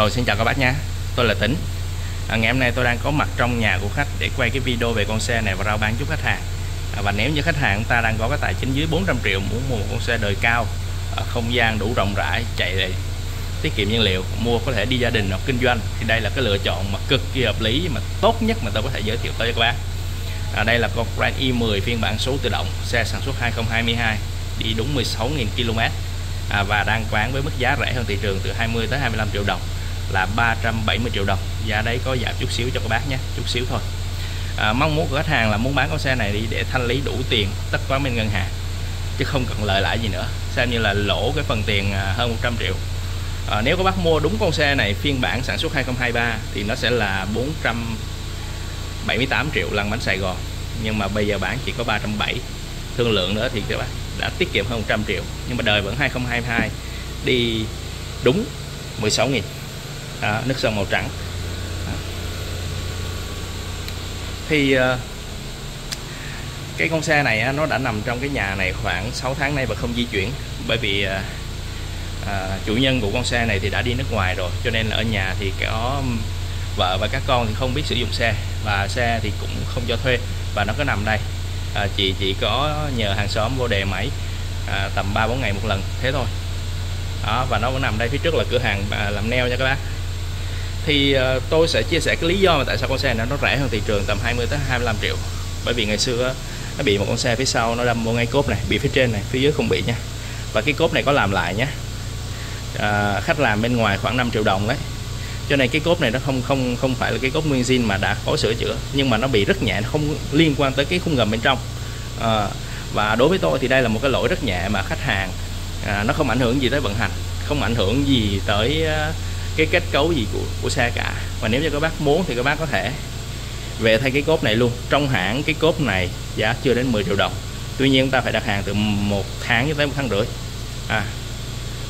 Rồi xin chào các bác nha Tôi là Tính à, Ngày hôm nay tôi đang có mặt trong nhà của khách Để quay cái video về con xe này và rao bán giúp khách hàng. À, Và nếu như khách hàng ta đang có cái tài chính dưới 400 triệu Muốn mua một con xe đời cao à, Không gian đủ rộng rãi Chạy để tiết kiệm nhiên liệu Mua có thể đi gia đình hoặc kinh doanh Thì đây là cái lựa chọn mà cực kỳ hợp lý Mà tốt nhất mà tôi có thể giới thiệu tới các bác. À, Đây là con Grand i10 phiên bản số tự động Xe sản xuất 2022 Đi đúng 16.000 km à, và đang bán với mức giá rẻ hơn thị trường từ 20 tới 25 triệu đồng là 370 triệu đồng. Giá đấy có giảm chút xíu cho các bác nhé chút xíu thôi. À, mong muốn của khách hàng là muốn bán con xe này đi để thanh lý đủ tiền tất toán bên ngân hàng chứ không cần lợi lãi gì nữa. Xem như là lỗ cái phần tiền à, hơn 100 triệu. À, nếu các bác mua đúng con xe này phiên bản sản xuất 2023 thì nó sẽ là 478 triệu lăn bánh Sài Gòn. Nhưng mà bây giờ bán chỉ có 370 thương lượng nữa thì các bác đã tiết kiệm hơn 100 triệu. Nhưng mà đời vẫn 2022 đi đúng 16 à, nước sơn màu trắng. À. thì à, cái con xe này nó đã nằm trong cái nhà này khoảng 6 tháng nay và không di chuyển. Bởi vì à, à, chủ nhân của con xe này thì đã đi nước ngoài rồi cho nên là ở nhà thì có vợ và các con thì không biết sử dụng xe và xe thì cũng không cho thuê và nó có nằm đây. À, chị chỉ có nhờ hàng xóm vô đề máy à, tầm 3 4 ngày một lần thế thôi. Đó và nó vẫn nằm đây phía trước là cửa hàng à, làm neo nha các bác thì ờ, tôi sẽ chia sẻ cái lý do mà tại sao con xe này nó rẻ hơn thị trường tầm 20 tới 25 triệu. Bởi vì ngày xưa nó bị một con xe phía sau nó đâm vô ngay cốp này bị phía trên này phía dưới không bị nha. Và cái cốp này có làm lại nhé à, ờ, khách làm bên ngoài khoảng 5 triệu đồng đấy cho nên cái cốp này nó không không không phải là cái cốp nguyên zin mà đã có sửa chữa nhưng mà nó bị rất nhẹ không liên quan tới cái khung gầm bên trong. À, và đối với tôi thì đây là một cái lỗi rất nhẹ mà khách hàng à, nó không ảnh hưởng gì tới vận hành không ảnh hưởng gì tới uh, cái kết cấu gì của của xe cả. Và nếu như các bác muốn thì các bác có thể về thay cái cốp này luôn. Trong hãng cái cốp này giá chưa đến 10 triệu đồng. Tuy nhiên chúng ta phải đặt hàng từ một tháng cho tới một tháng rưỡi. À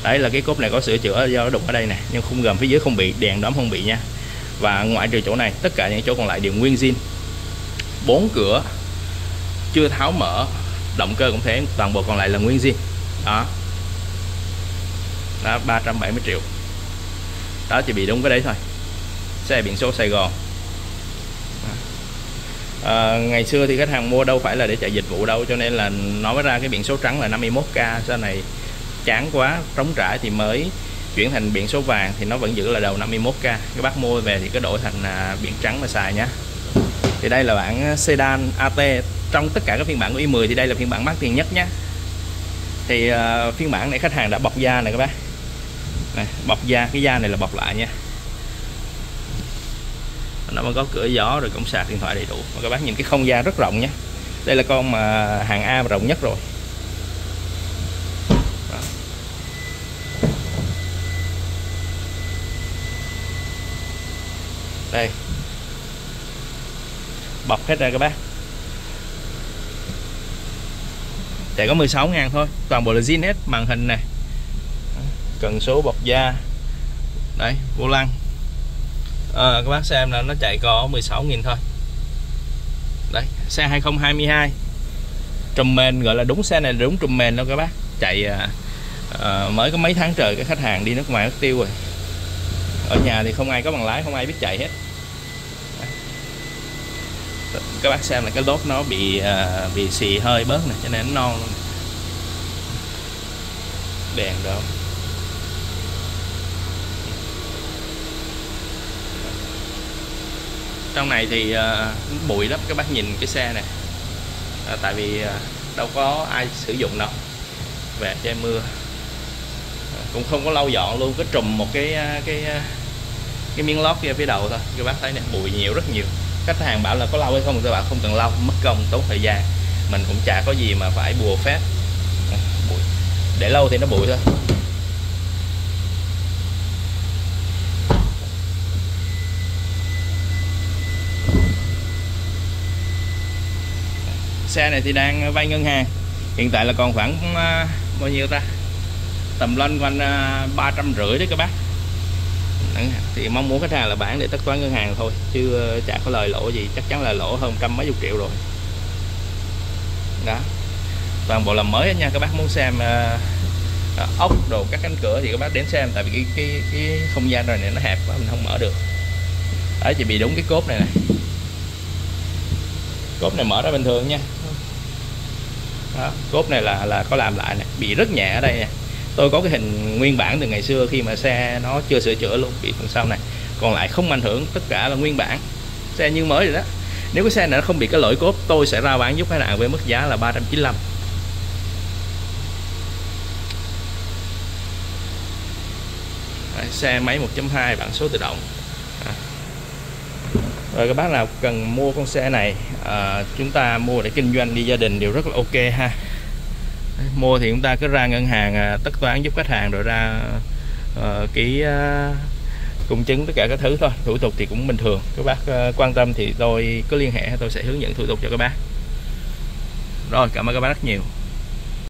đấy là cái cốp này có sửa chữa do đục ở đây nè, nhưng khung gầm phía dưới không bị, đèn đóm không bị nha. Và ngoại trừ chỗ này, tất cả những chỗ còn lại đều nguyên zin. Bốn cửa chưa tháo mở, động cơ cũng thế, toàn bộ còn lại là nguyên zin. Đó. Đó 370 triệu đó chỉ bị đúng cái đấy thôi. Xe biển số Sài Gòn. À, ngày xưa thì khách hàng mua đâu phải là để chạy dịch vụ đâu cho nên là nó mới ra cái biển số trắng là 51k sau này chán quá trống trải thì mới chuyển thành biển số vàng thì nó vẫn giữ là đầu 51k các bác mua về thì cứ đổi thành à, biển trắng mà xài nhé thì đây là bản sedan AT trong tất cả các phiên bản của i10 thì đây là phiên bản mắc tiền nhất nhé thì uh, phiên bản này khách hàng đã bọc da này các bác này, bọc da cái da này là bọc lại nha. Nó vẫn có cửa gió rồi cổng sạc điện thoại đầy đủ. Và các bác nhìn cái không gian rất rộng nhé. Đây là con mà hàng A mà rộng nhất rồi. Đây. Bọc hết ra các bác. Chạy có 16 ngàn thôi. Toàn bộ là zin hết màn hình này cần số bọc da. Đấy vô lăng. Ờ, à, các bác xem là nó chạy có 16 nghìn thôi. Đấy xe 2022 trùm mền gọi là đúng xe này là đúng trùm mền đâu các bác. Chạy à, à, mới có mấy tháng trời cái khách hàng đi nước ngoài mất tiêu rồi. Ở nhà thì không ai có bằng lái không ai biết chạy hết. Các bác xem là cái lốp nó bị à, bị xì hơi bớt này cho nên nó non luôn. Đèn đâu trong này thì uh, bụi lắm các bác nhìn cái xe này. À, tại vì uh, đâu có ai sử dụng đâu về che mưa. À, cũng không có lau dọn luôn cứ trùm một cái uh, cái uh, cái miếng lót kia phía đầu thôi. Các bác thấy này bụi nhiều rất nhiều. Khách hàng bảo là có lau hay không các bạn không cần lau mất công tốn thời gian. Mình cũng chả có gì mà phải bùa phép. Bụi. Để lâu thì nó bụi thôi. Xe này thì đang vay ngân hàng. Hiện tại là còn khoảng uh, bao nhiêu ta? Tầm lên quanh à, ba trăm rưỡi đấy các bác. Thì mong muốn khách hàng là bán để tất toán ngân hàng thôi chứ ờ, chả có lời lỗ gì. Chắc chắn là lỗ hơn trăm mấy chục triệu rồi. Đó. Toàn bộ làm mới nha. Các bác muốn xem uh, ốc đồ các cánh cửa thì các bác đến xem. Tại vì cái cái cái không gian này nó hẹp quá mình không mở được. Đấy chỉ bị đúng cái cốt này này cốt này mở ra bình thường nha đó, cốp này là là có làm lại này bị rất nhẹ ở đây nè tôi có cái hình nguyên bản từ ngày xưa khi mà xe nó chưa sửa chữa luôn bị phần sau này. Còn lại không ảnh hưởng tất cả là nguyên bản. Xe như mới rồi đó. Nếu cái xe này nó không bị cái lỗi cốp tôi sẽ ra bán giúp khách hàng với mức giá là 395 Đấy, xe máy 1.2 bản số tự động. À rồi các bác nào cần mua con xe này à, chúng ta mua để kinh doanh đi gia đình đều rất là ok ha. Mua thì chúng ta cứ ra ngân hàng à, tất toán giúp khách hàng rồi ra uh, ký uh, công chứng tất cả các thứ thôi. Thủ tục thì cũng bình thường. Các bác uh, quan tâm thì tôi có liên hệ tôi sẽ hướng dẫn thủ tục cho các bác. Rồi cảm ơn các bác rất nhiều.